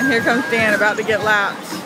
And here comes Dan about to get lapped.